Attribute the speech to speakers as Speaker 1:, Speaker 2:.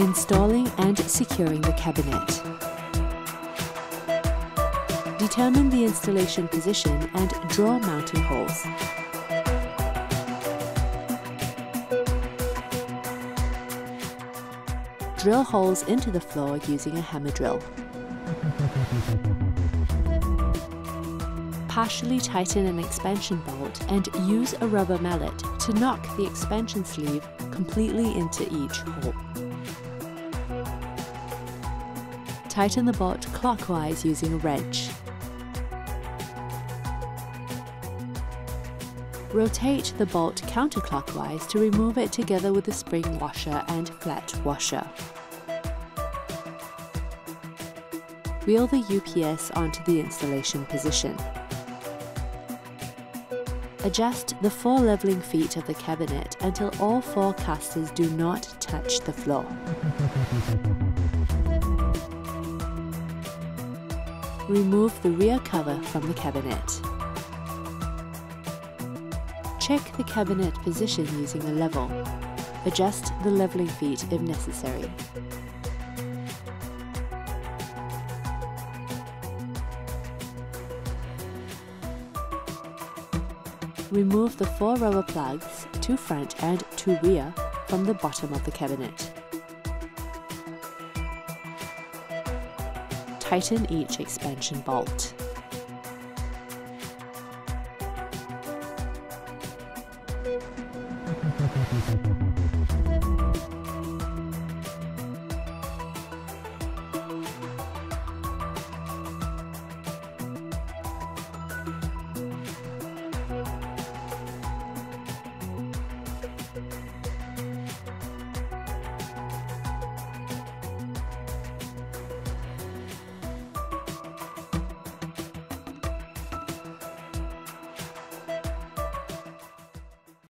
Speaker 1: Installing and securing the cabinet. Determine the installation position and draw mounting holes. Drill holes into the floor using a hammer drill. Partially tighten an expansion bolt and use a rubber mallet to knock the expansion sleeve completely into each hole. Tighten the bolt clockwise using a wrench. Rotate the bolt counterclockwise to remove it together with the spring washer and flat washer. Wheel the UPS onto the installation position. Adjust the four leveling feet of the cabinet until all four casters do not touch the floor. Remove the rear cover from the cabinet. Check the cabinet position using a level. Adjust the leveling feet if necessary. Remove the four rubber plugs, two front and two rear, from the bottom of the cabinet. Tighten each expansion bolt.